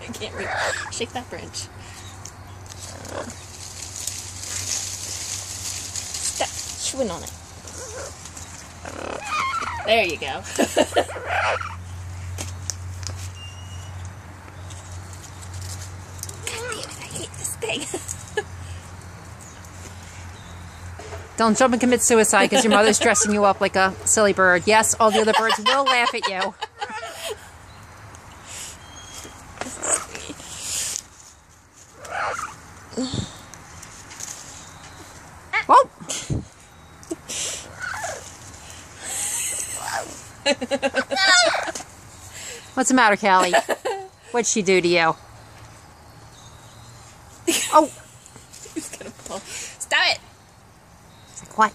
I can't read. Shake that branch. Step. chewing on it. There you go. God damn it, I hate this thing. Don't jump and commit suicide because your mother's dressing you up like a silly bird. Yes, all the other birds will laugh at you. Whoa! Oh. What's the matter, Kelly? What'd she do to you? Oh, He's gonna pull. Stop it! what?